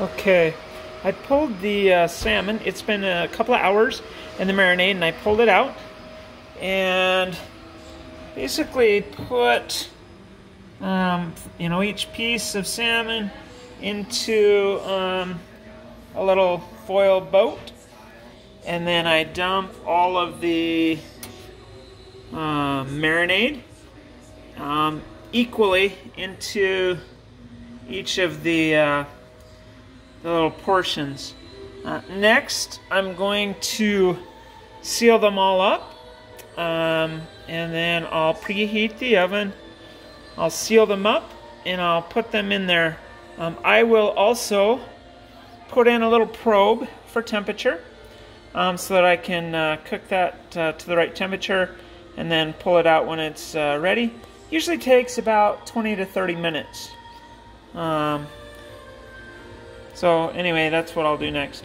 Okay, I pulled the uh, salmon. It's been a couple of hours in the marinade, and I pulled it out and basically put, um, you know, each piece of salmon into um, a little foil boat, and then I dump all of the uh, marinade um, equally into each of the uh, the little portions. Uh, next, I'm going to seal them all up, um, and then I'll preheat the oven. I'll seal them up, and I'll put them in there. Um, I will also put in a little probe for temperature, um, so that I can uh, cook that uh, to the right temperature, and then pull it out when it's uh, ready. Usually takes about 20 to 30 minutes. So anyway, that's what I'll do next.